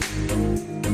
Música